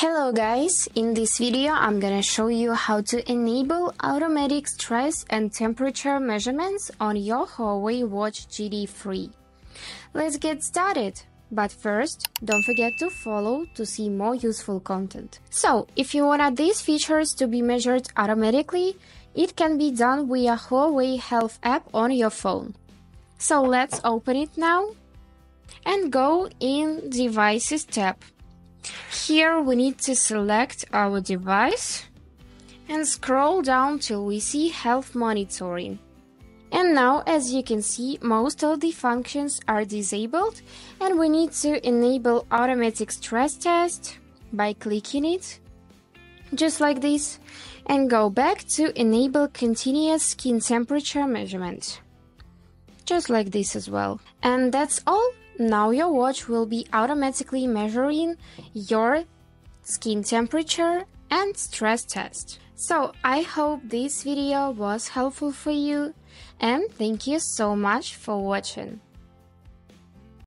Hello guys, in this video I'm gonna show you how to enable automatic stress and temperature measurements on your Huawei Watch GT3. Let's get started! But first, don't forget to follow to see more useful content. So, if you want these features to be measured automatically, it can be done via Huawei Health app on your phone. So let's open it now and go in Devices tab. Here we need to select our device and scroll down till we see health monitoring. And now as you can see most of the functions are disabled and we need to enable automatic stress test by clicking it just like this and go back to enable continuous skin temperature measurement just like this as well and that's all now your watch will be automatically measuring your skin temperature and stress test. So I hope this video was helpful for you and thank you so much for watching.